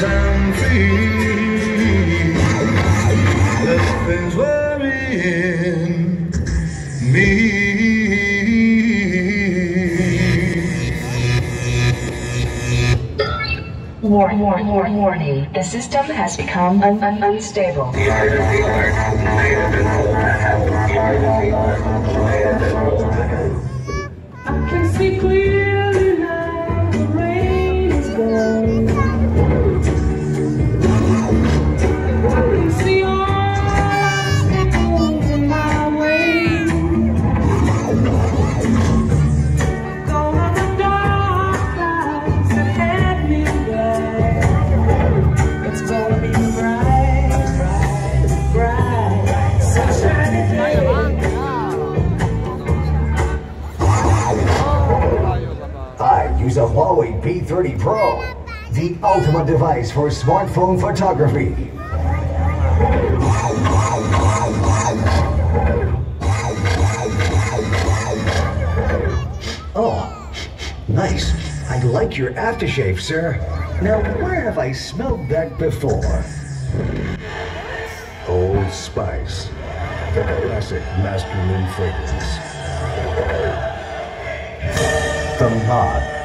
time free. Less things worrying me. Warning, warning, warning, warning. The system has become un un unstable. I use a Huawei P30 Pro, the ultimate device for smartphone photography. Oh, nice. I like your aftershave, sir. Now, where have I smelled that before? Old Spice, the classic masculine fragrance. The Mod